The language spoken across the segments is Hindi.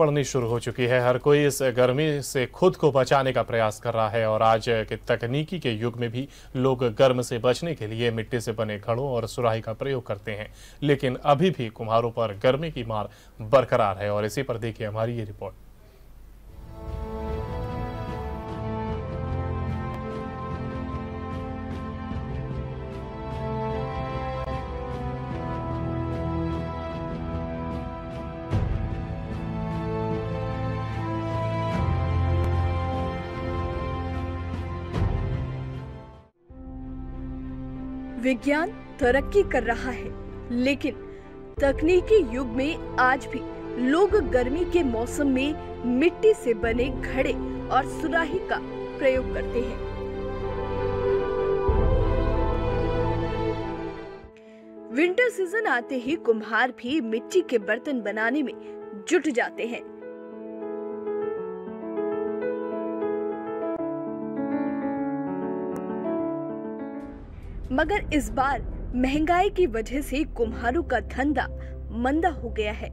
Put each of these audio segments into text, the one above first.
पड़नी शुरू हो चुकी है। हर कोई इस गर्मी से खुद को बचाने का प्रयास कर रहा है और आज के तकनीकी के युग में भी लोग गर्म से बचने के लिए मिट्टी से बने घड़ों और सुराही का प्रयोग करते हैं। लेकिन अभी भी कुम्हारों पर गर्मी की मार बरकरार है और इसी पर देखिए हमारी ये रिपोर्ट। विज्ञान तरक्की कर रहा है, लेकिन तकनीकी युग में आज भी लोग गर्मी के मौसम में मिट्टी से बने घड़े और सुराही का प्रयोग करते हैं। विंटर सीज़न आते ही कुम्हार भी मिट्टी के बर्तन बनाने में जुट जाते हैं। मगर इस बार महँगाई की वजह से कुम्हारों का धंधा मंदा हो गया है।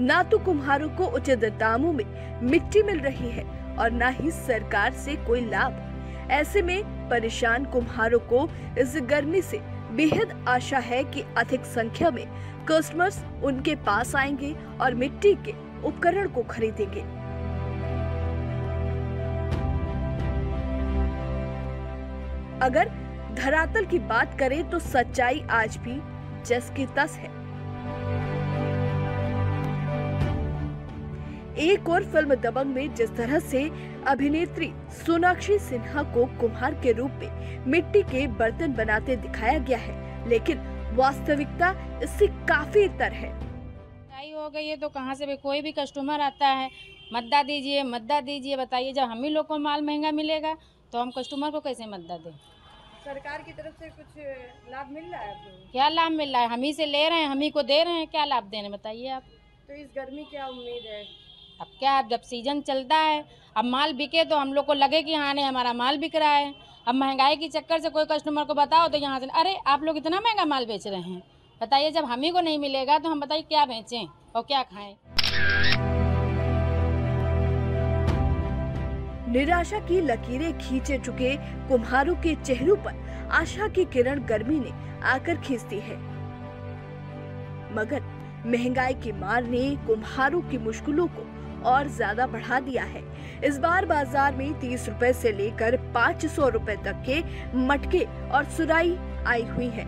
ना तो कुम्हारों को उचित दामों में मिट्टी मिल रही है और ना ही सरकार से कोई लाभ। ऐसे में परेशान कुम्हारों को इस गर्मी से बेहद आशा है कि अधिक संख्या में कस्टमर्स उनके पास आएँगे और मिट्टी के उपकरण को खरीदेंगे। अगर धरातल की बात करें तो सच्चाई आज भी जस की तस है। एक और फ़िल्म दबंग में जिस तरह से अभिनेत्री सोनाक्षी सिन्हा को कुम्हार के रूप में मिट्टी के बर्तन बनाते दिखाया गया है, लेकिन वास्तविकता इससे काफ़ी तर है। हो गई है तो कहाँ से भी कोई भी कस्टमर आता है, मद्दा दीजिए मद्दा दीजिए, बताइए, जब हम ही लोग को माल महँगा मिलेगा तो हम कस्टमर को कैसे मदद दें? सरकार की तरफ़ से कुछ लाभ मिल रहा है आपको? क्या लाभ मिल रहा है? हम ही से ले रहे हैं हम ही को दे रहे हैं क्या लाभ दे रहे हैं बताइए आप। तो इस गर्मी क्या उम्मीद है? अब क्या अब जब सीज़न चलता है अब माल बिके तो हम लोग को लगे कि हाँ नहीं हमारा माल बिक रहा है। अब महँगाई के चक्कर से कोई कस्टमर को बताओ तो यहाँ से अरे आप लोग इतना महँगा माल बेच रहे हैं। बताइए जब हम ही को नहीं मिलेगा तो हम बताइए क्या बेचें और क्या खाएँ? निराशा की लकीरें खींचे चुके कुम्हारों के चेहरों पर आशा की किरण गर्मी ने आकर खींचती है। मगर महँगाई की मार ने कुम्हारों की मुश्किलों को और ज़्यादा बढ़ा दिया है। इस बार बाज़ार में तीस रूपए से लेकर पाँच सौ रूपए तक के मटके और सुराई आई हुई है।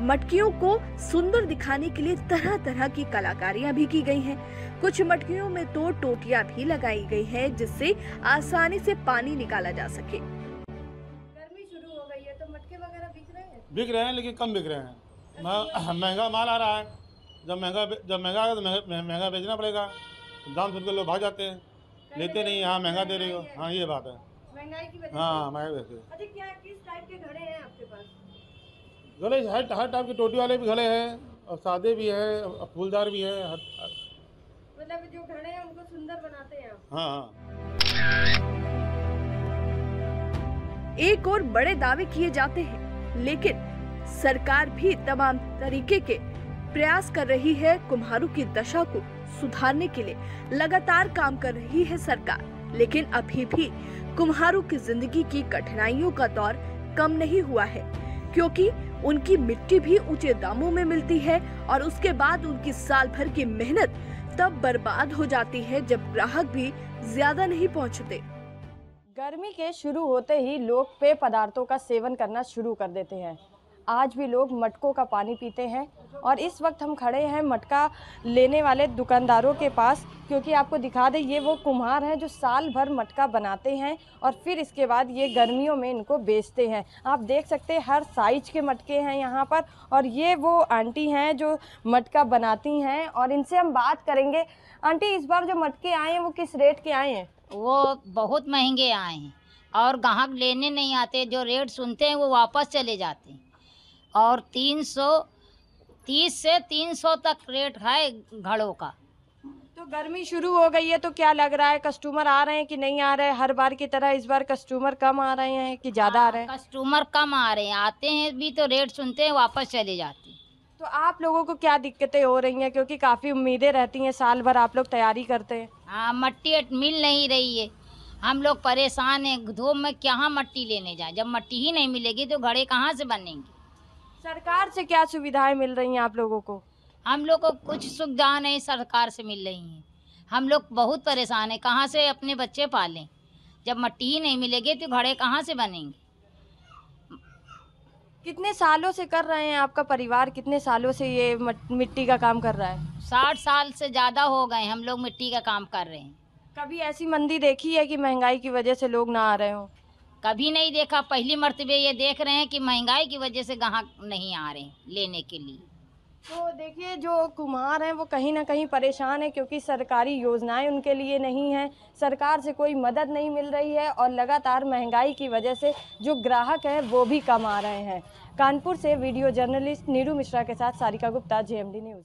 मटकियों को सुंदर दिखाने के लिए तरह तरह की कलाकारियाँ भी की गई हैं। कुछ मटकियों में तो टोटियाँ भी लगाई गई हैं जिससे आसानी से पानी निकाला जा सके। गर्मी शुरू हो गई है तो मटके वगैरह बिक रहे हैं? बिक रहे हैं लेकिन कम बिक रहे हैं। महँगा माल आ रहा है। जब महँगा जब महँगा आएगा तो महँगा महँगा बेचना पड़ेगा। दाम सुन के लोग भाग जाते हैं। लेते नहीं हाँ महँगा दे रही हो। हाँ ये बात है। महँगाई की वजह हाँ अच्छा क्या किस टाइप के घड़े हैं आपके पास? गले हर हर टाइप के टोटी वाले भी गले हैं और सादे भी है और फूलदार भी है हर मतलब जो घड़े हैं उनको सुंदर बनाते हैं आप। हाँ हाँ। एक और बड़े दावे किए जाते हैं लेकिन सरकार भी तमाम तरीके के प्रयास कर रही है कुम्हारों की दशा को सुधारने के लिए। लगातार काम कर रही है सरकार लेकिन अभी भी कुम्हारों की ज़िंदगी की कठिनाइयों का दौर कम नहीं हुआ है क्योंकि उनकी मिट्टी भी ऊँचे दामों में मिलती है और उसके बाद उनकी साल भर की मेहनत तब बर्बाद हो जाती है जब ग्राहक भी ज़्यादा नहीं पहुँचते। गर्मी के शुरू होते ही लोग पेय पदार्थों का सेवन करना शुरू कर देते हैं। आज भी लोग मटकों का पानी पीते हैं और इस वक्त हम खड़े हैं मटका लेने वाले दुकानदारों के पास, क्योंकि आपको दिखा दें, ये वो कुम्हार हैं जो साल भर मटका बनाते हैं और फिर इसके बाद ये गर्मियों में इनको बेचते हैं। आप देख सकते हैं, हर साइज़ के मटके हैं यहाँ पर और ये वो आंटी हैं जो मटका बनाती हैं और इनसे हम बात करेंगे। आंटी, इस बार जो मटके आए हैं, वो किस रेट के आए हैं? वो बहुत महँगे आए हैं और ग्राहक लेने नहीं आते, जो रेट सुनते हैं वो वापस चले जाते हैं। और तीन सौ तीस से तीन सौ तक रेट है घड़ों का। तो गर्मी शुरू हो गई है तो क्या लग रहा है कस्टमर आ रहे हैं कि नहीं आ रहे हैं? हर बार की तरह इस बार कस्टमर कम आ रहे हैं कि ज़्यादा आ रहे हैं? कस्टमर कम आ रहे हैं। आते हैं भी तो रेट सुनते हैं वापस चले जाते हैं। तो आप लोगों को क्या दिक्कतें हो रही हैं? क्योंकि काफ़ी उम्मीदें रहती हैं साल भर आप लोग तैयारी करते हैं। हाँ मट्टी मिल नहीं रही है। हम लोग परेशान हैं धूप में कहाँ मट्टी लेने जाए? जब मट्टी ही नहीं मिलेगी तो घड़े कहाँ से बनेंगे? सरकार से क्या सुविधाएँ मिल रही हैं आप लोगों को? हम लोग को कुछ सुविधा नहीं सरकार से मिल रही हैं। हम लोग बहुत परेशान हैं। कहाँ से अपने बच्चे पालें? जब मट्टी ही नहीं मिलेगी तो घड़े कहाँ से बनेंगे? कितने सालों से कर रहे हैं आपका परिवार? कितने सालों से ये मिट्टी का काम कर रहा है? साठ साल से ज़्यादा हो गए हम लोग मिट्टी का काम कर रहे हैं। कभी ऐसी मंदी देखी है कि महँगाई की वजह से लोग ना आ रहे हो? कभी नहीं देखा, पहली मरतबे ये देख रहे हैं कि महँगाई की वजह से ग्राहक नहीं आ रहे लेने के लिए। तो देखिए, जो कुम्हार हैं वो कहीं ना कहीं परेशान है क्योंकि सरकारी योजनाएँ उनके लिए नहीं हैं, सरकार से कोई मदद नहीं मिल रही है और लगातार महँगाई की वजह से जो ग्राहक हैं वो भी कम आ रहे हैं। कानपुर से वीडियो जर्नलिस्ट नीरू मिश्रा के साथ सारिका गुप्ता, जेएमडी न्यूज़।